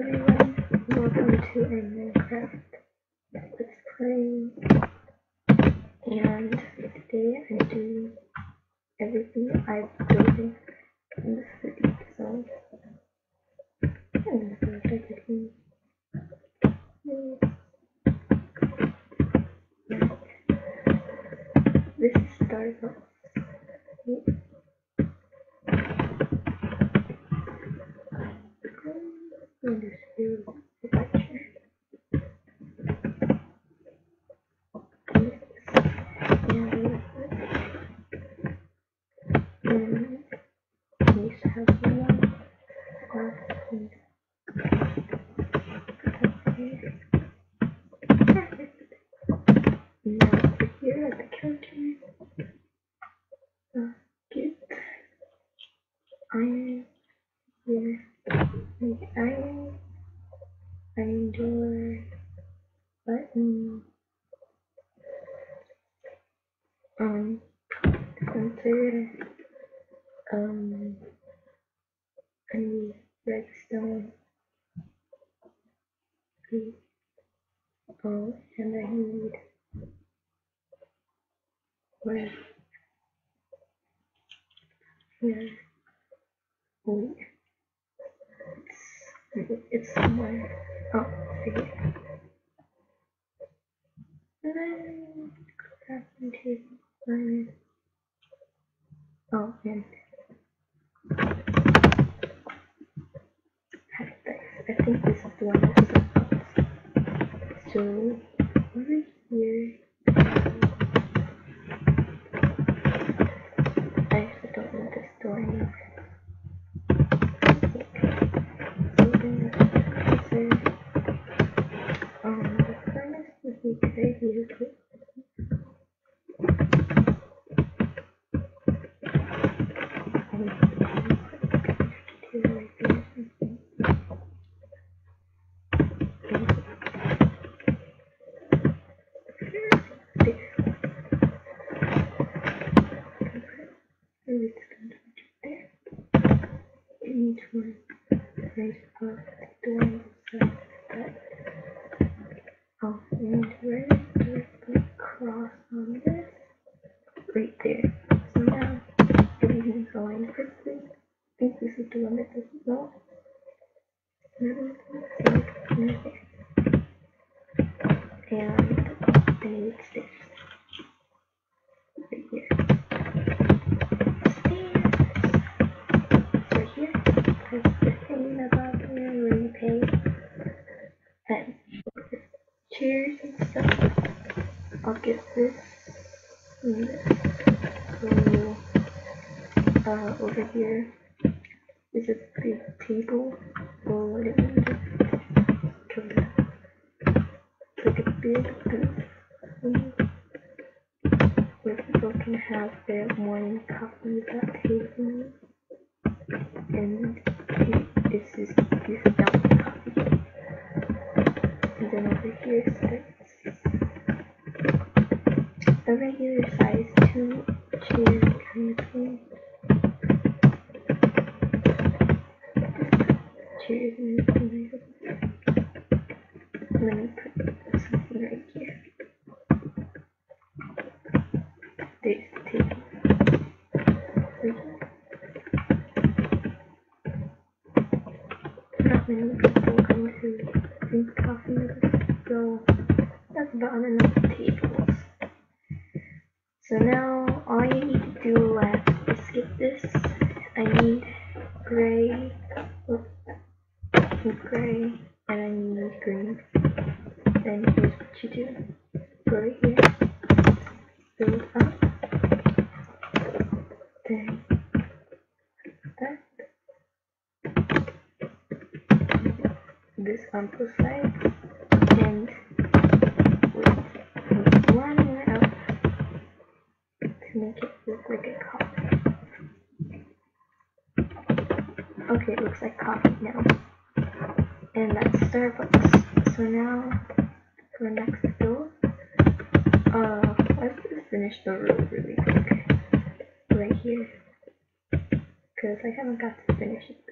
everyone, welcome to a Minecraft Let's Play, and today I'm doing everything I've building in the city, so I'm gonna build everything. This is Starbucks. I'm just build the picture. And and now here at the counter, uh, get iron here, iron, iron door, button, um, sensor, um, I need redstone, mm, oh, and I need where, here, wait, it's, it's somewhere, oh, here. And then oh, and I think this is the one that was up. So furnace would be good use it. Oh, and where is the cross on this? Right there. So now everything's aligned perfectly. I think this is the one that doesn't go. And stairs. Right here. Stairs. Right the thing about here where you pay. And chairs and stuff. I'll get this and this. So, uh, over here is a big table. People can have their morning coffee without taking and this is this is not coffee. And then over here sits a regular size two chair kind of thing. Chairs and everything. Let me put something right here. The table. Not many people come to drink coffee so that's about enough tables. So now all you need to do left is skip this. I need gray, oh, I need gray, and I need green. Then here's what you do. Go right here, build up, then that, this on both sides, and with one more out to make it look like a. Okay, it looks like coffee now. And that's Starbucks. So now for the next door. uh, let's just finish the road really quick. Right here. Because I haven't got to finish it.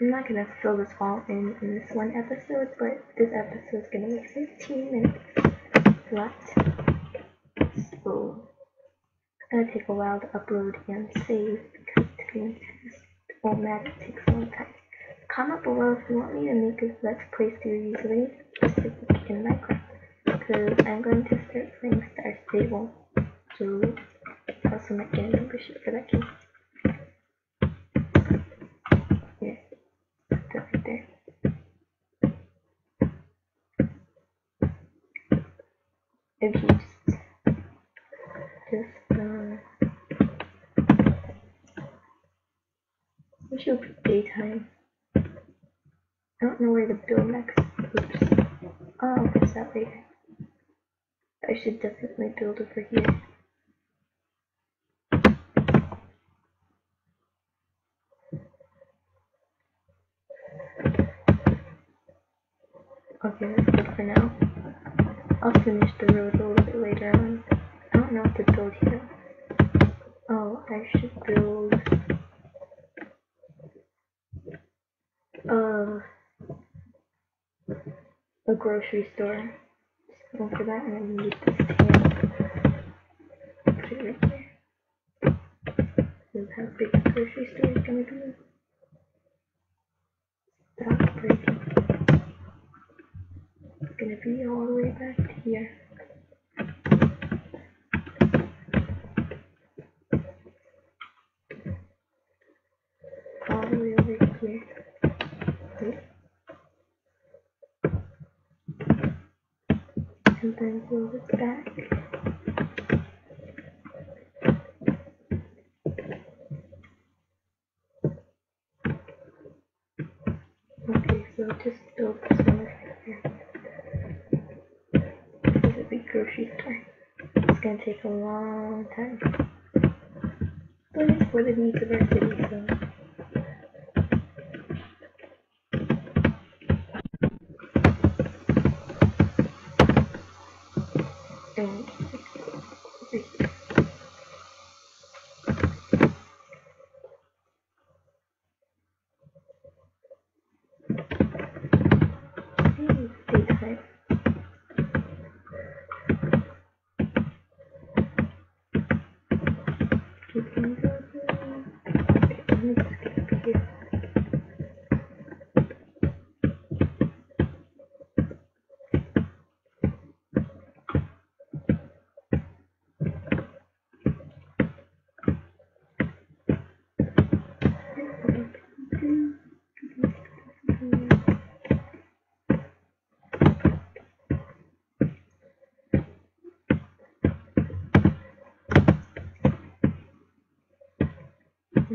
I'm not gonna fill this all in in this one episode, but this episode is gonna be 15 minutes left. So it's gonna take a while to upload and save because to be honest, this format takes a long time. Comment below if you want me to make a Let's Play series of anything in Minecraft because I'm going to start playing Star Stable so I also might get a membership for that there. If you just, just, uh, it should be daytime. I don't know where to build next. Oops. Oh, it's that way. I should definitely build over here. Okay, that's good for now. I'll finish the road a little bit later on. I don't know what to build here. Oh, I should build. Uh, a grocery store. Just go for that and then use this tan. Put it right here. This is how big the grocery store is gonna be. Stop breaking. It's gonna be all the way back to here. All the And then it back. Okay, so just build this one. This is a big grocery store. It's gonna take a long time. But it's for the needs of our city, so.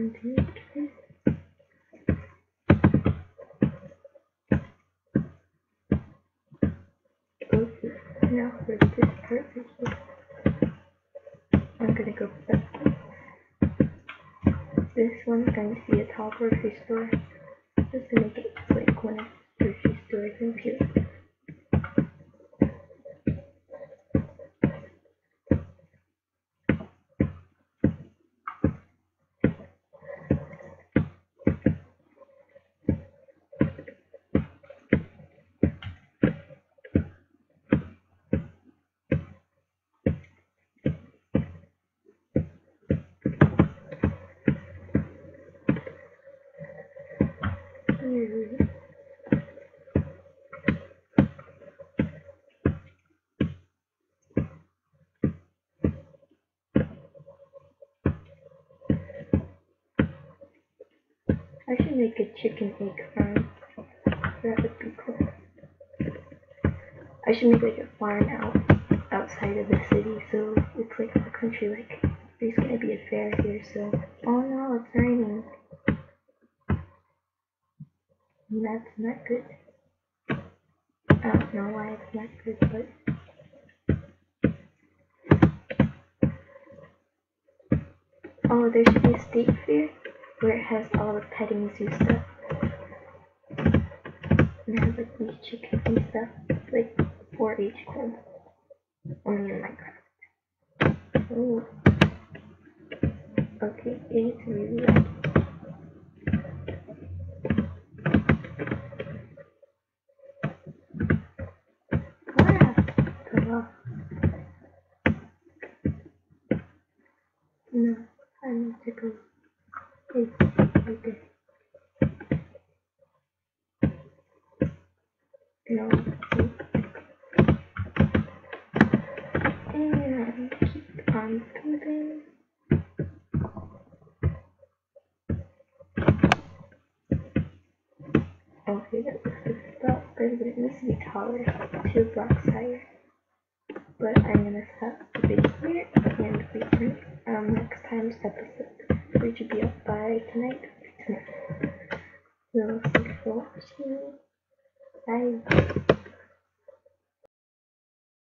Okay, now this. I'm gonna go back. This one's going to be a tall grocery store. Just to make it like one of the grocery stores in here. Here. I should make a chicken egg farm. That would be cool. I should make like a farm out outside of the city, so it's like the country. Like there's gonna be a fair here, so oh no, it's raining. That's not good. I don't know why it's not good, but oh, there should be a state fair where it has all the petting zoo stuff. And it has like these chickens and stuff, it's like for each one. Only in Minecraft. Oh, Okay, it's really like No, I need to go. It's like this. And keep on moving. Okay, that looks about good, but it needs to be taller. Two blocks higher. But I'm gonna set the base here and wait for um next time's episode. We should be up by tonight. Tonight. So thanks for watching. Bye.